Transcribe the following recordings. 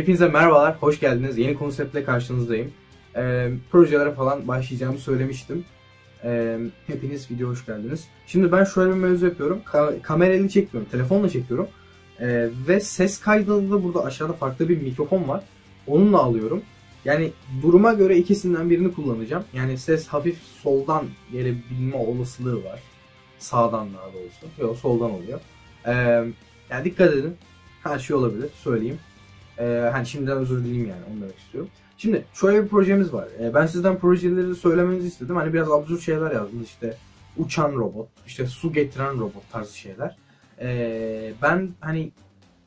Hepinize merhabalar, hoş geldiniz. Yeni konseptle karşınızdayım. Ee, projelere falan başlayacağımı söylemiştim. Ee, hepiniz video hoş geldiniz. Şimdi ben şöyle bir mevzu yapıyorum. Ka- kamerayla çekmiyorum, telefonla çekiyorum. Ee, ve ses kaydında burada aşağıda farklı bir mikrofon var. Onunla alıyorum. Yani duruma göre ikisinden birini kullanacağım. Yani ses hafif soldan gelebilme olasılığı var. Sağdan daha doğrusu. Yok soldan oluyor. Ee, yani dikkat edin. Her şey olabilir. Söyleyeyim. Ee, hani şimdiden özür dileyim yani onu demek istiyorum. Şimdi şöyle bir projemiz var. Ee, ben sizden projeleri söylemenizi istedim. Hani biraz absürt şeyler yazdım işte uçan robot, işte su getiren robot tarzı şeyler. Ee, ben hani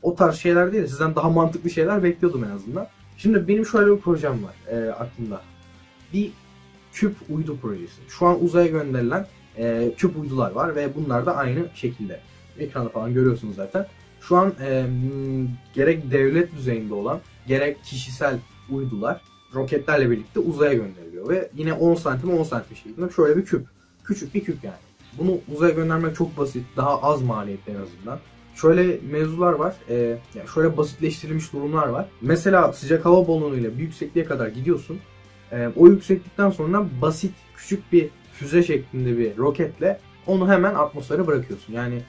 o tarz şeyler değil de sizden daha mantıklı şeyler bekliyordum en azından. Şimdi benim şöyle bir projem var e, aklımda. Bir küp uydu projesi. Şu an uzaya gönderilen e, küp uydular var ve bunlar da aynı şekilde. Ekranda falan görüyorsunuz zaten. Şu an e, gerek devlet düzeyinde olan gerek kişisel uydular roketlerle birlikte uzaya gönderiliyor ve yine 10 santim 10 santim şeklinde şöyle bir küp. Küçük bir küp yani. Bunu uzaya göndermek çok basit, daha az maliyetli en azından. Şöyle mevzular var, e, yani şöyle basitleştirilmiş durumlar var. Mesela sıcak hava balonuyla bir yüksekliğe kadar gidiyorsun. E, o yükseklikten sonra basit küçük bir füze şeklinde bir roketle onu hemen atmosfere bırakıyorsun. Yani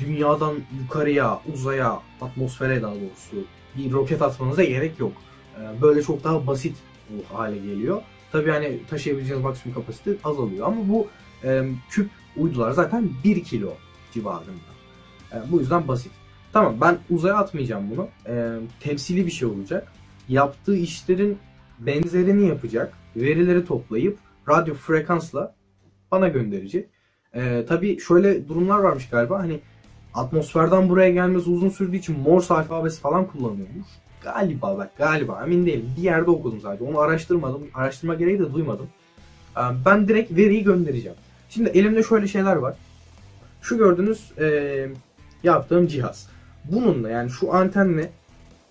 dünyadan yukarıya, uzaya, atmosfere daha doğrusu bir roket atmanıza gerek yok. E, böyle çok daha basit bu hale geliyor. Tabii hani taşıyabileceğiniz maksimum kapasite azalıyor ama bu e, küp uydular zaten 1 kilo civarında. E, bu yüzden basit. Tamam ben uzaya atmayacağım bunu. E, temsili bir şey olacak. Yaptığı işlerin benzerini yapacak. Verileri toplayıp radyo frekansla bana gönderecek. Ee, tabii şöyle durumlar varmış galiba hani atmosferden buraya gelmesi uzun sürdüğü için Morse alfabesi falan kullanıyormuş. Galiba bak galiba emin değilim. Bir yerde okudum zaten. Onu araştırmadım. Araştırma gereği de duymadım. Ee, ben direkt veriyi göndereceğim. Şimdi elimde şöyle şeyler var. Şu gördüğünüz e, yaptığım cihaz. Bununla yani şu antenle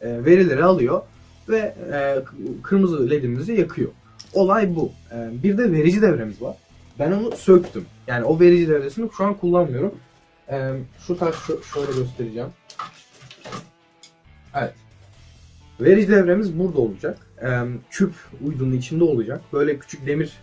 e, verileri alıyor ve e, kırmızı ledimizi yakıyor. Olay bu. E, bir de verici devremiz var. Ben onu söktüm. Yani o verici devresini şu an kullanmıyorum. Ee, şu taş şöyle göstereceğim. Evet. Verici devremiz burada olacak. Ee, küp uydunun içinde olacak. Böyle küçük demir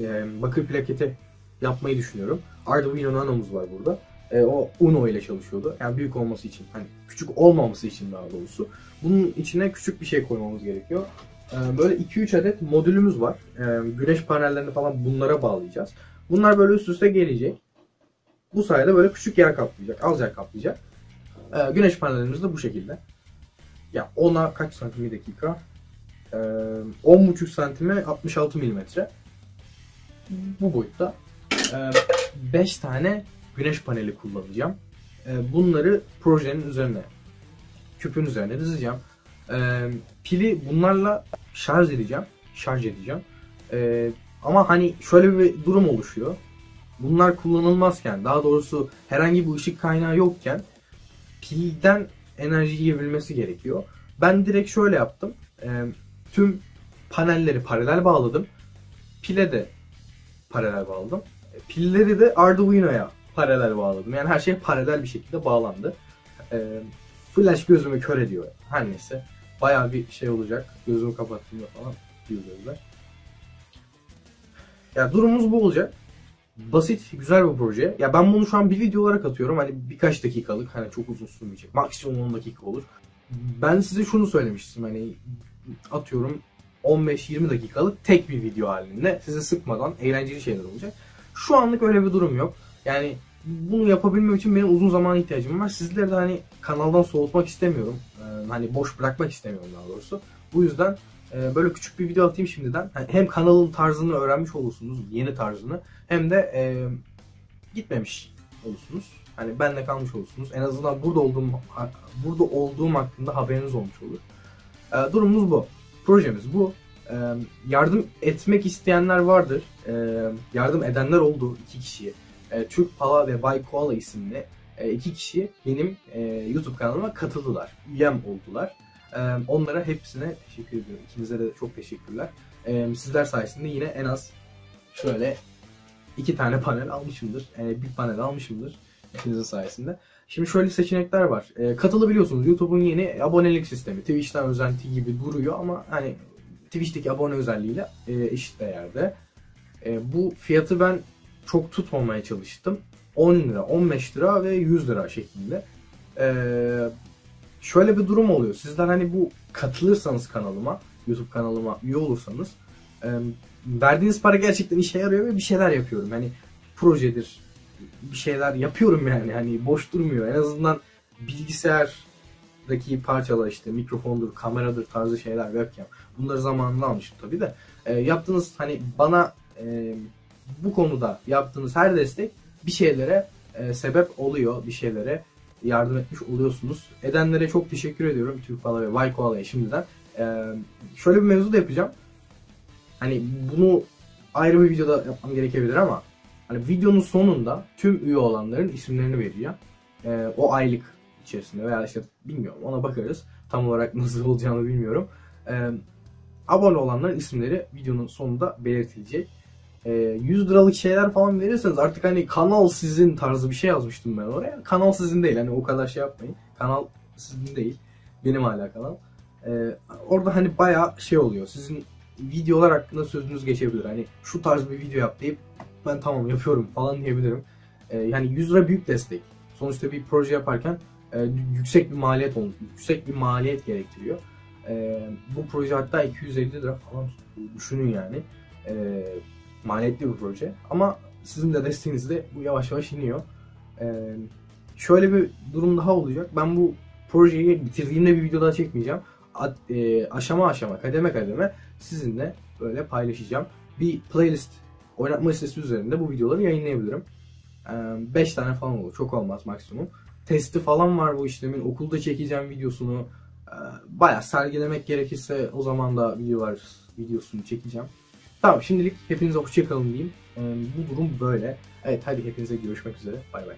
e, bakır plaketi yapmayı düşünüyorum. Arduino Nano'muz var burada. E, o Uno ile çalışıyordu. Yani büyük olması için, hani küçük olmaması için daha doğrusu. Bunun içine küçük bir şey koymamız gerekiyor. E, böyle 2-3 adet modülümüz var. E, güneş panellerini falan bunlara bağlayacağız. Bunlar böyle üst üste gelecek. Bu sayede böyle küçük yer kaplayacak, az yer kaplayacak. Ee, güneş panellerimiz de bu şekilde. Ya ona kaç santim bir dakika? Ee, 10,5 santime 66 milimetre. Bu boyutta. Ee, 5 tane güneş paneli kullanacağım. Ee, bunları projenin üzerine, küpün üzerine dizeceğim. Ee, pili bunlarla şarj edeceğim. Şarj edeceğim. Ee, ama hani şöyle bir durum oluşuyor. Bunlar kullanılmazken, daha doğrusu herhangi bir ışık kaynağı yokken pilden enerji yiyebilmesi gerekiyor. Ben direkt şöyle yaptım. E, tüm panelleri paralel bağladım. Pile de paralel bağladım. E, pilleri de Arduino'ya paralel bağladım. Yani her şey paralel bir şekilde bağlandı. E, flash gözümü kör ediyor. Her neyse. Bayağı bir şey olacak. Gözümü kapattığımda falan bir gözler. Ya durumumuz bu olacak. Basit, güzel bir proje. Ya ben bunu şu an bir video olarak atıyorum. Hani birkaç dakikalık, hani çok uzun sürmeyecek. Maksimum 10 dakika olur. Ben size şunu söylemiştim hani atıyorum 15-20 dakikalık tek bir video halinde sizi sıkmadan eğlenceli şeyler olacak. Şu anlık öyle bir durum yok. Yani bunu yapabilmem için benim uzun zaman ihtiyacım var. Sizleri de hani kanaldan soğutmak istemiyorum. Ee, hani boş bırakmak istemiyorum daha doğrusu. Bu yüzden e, böyle küçük bir video atayım şimdiden. Hani hem kanalın tarzını öğrenmiş olursunuz, yeni tarzını. Hem de e, gitmemiş olursunuz. Hani benle kalmış olursunuz. En azından burada olduğum burada olduğum hakkında haberiniz olmuş olur. E, durumumuz bu. Projemiz bu. E, yardım etmek isteyenler vardır. E, yardım edenler oldu iki kişiye. E, Türk Pala ve Bay Koala isimli e, iki kişi benim e, YouTube kanalıma katıldılar. Üyem oldular. E, onlara hepsine teşekkür ediyorum. İkinize de çok teşekkürler. E, sizler sayesinde yine en az şöyle iki tane panel almışımdır. Bir panel almışımdır. ikinizin sayesinde. Şimdi şöyle seçenekler var. E, katılabiliyorsunuz. YouTube'un yeni abonelik sistemi. Twitch'ten özenti gibi duruyor ama hani Twitch'teki abone özelliğiyle e, eşit değerde. E, bu fiyatı ben çok tutmamaya çalıştım. 10 lira, 15 lira ve 100 lira şeklinde. E, şöyle bir durum oluyor. Sizler hani bu katılırsanız kanalıma, YouTube kanalıma üye olursanız e, verdiğiniz para gerçekten işe yarıyor ve bir şeyler yapıyorum. Hani projedir, bir şeyler yapıyorum yani. Hani boş durmuyor. En azından bilgisayardaki parçalar işte mikrofondur, kameradır tarzı şeyler webcam. Bunları zamanında almıştım tabii de. E, yaptığınız hani bana e, bu konuda yaptığınız her destek bir şeylere e, sebep oluyor. Bir şeylere yardım etmiş oluyorsunuz. Edenlere çok teşekkür ediyorum. Türk Pala ve Vaykoala'ya şimdiden. E, şöyle bir mevzu da yapacağım. Hani bunu ayrı bir videoda yapmam gerekebilir ama hani videonun sonunda tüm üye olanların isimlerini vereceğim. E, o aylık içerisinde veya işte bilmiyorum ona bakarız. Tam olarak nasıl olacağını bilmiyorum. E, abone olanların isimleri videonun sonunda belirtilecek. E, 100 liralık şeyler falan verirseniz artık hani kanal sizin tarzı bir şey yazmıştım ben oraya. Kanal sizin değil hani o kadar şey yapmayın. Kanal sizin değil. Benim hala kanal. E, orada hani baya şey oluyor. Sizin videolar hakkında sözünüz geçebilir. Hani şu tarz bir video yap deyip ben tamam yapıyorum falan diyebilirim. E, yani 100 lira büyük destek. Sonuçta bir proje yaparken e, yüksek bir maliyet olmuş. Yüksek bir maliyet gerektiriyor. E, bu proje hatta 250 lira falan düşünün yani. E, maliyetli bir proje. Ama sizin de desteğinizle bu yavaş yavaş iniyor. E, şöyle bir durum daha olacak. Ben bu projeyi bitirdiğimde bir video daha çekmeyeceğim. Ad, e, aşama aşama, kademe kademe sizinle böyle paylaşacağım. Bir playlist, oynatma listesi üzerinde bu videoları yayınlayabilirim. 5 e, tane falan olur. Çok olmaz maksimum. Testi falan var bu işlemin. Okulda çekeceğim videosunu. E, Baya sergilemek gerekirse o zaman da videolar videosunu çekeceğim. Tamam şimdilik hepinize hoşçakalın diyeyim. E, bu durum böyle. Evet hadi hepinize görüşmek üzere. Bay bay.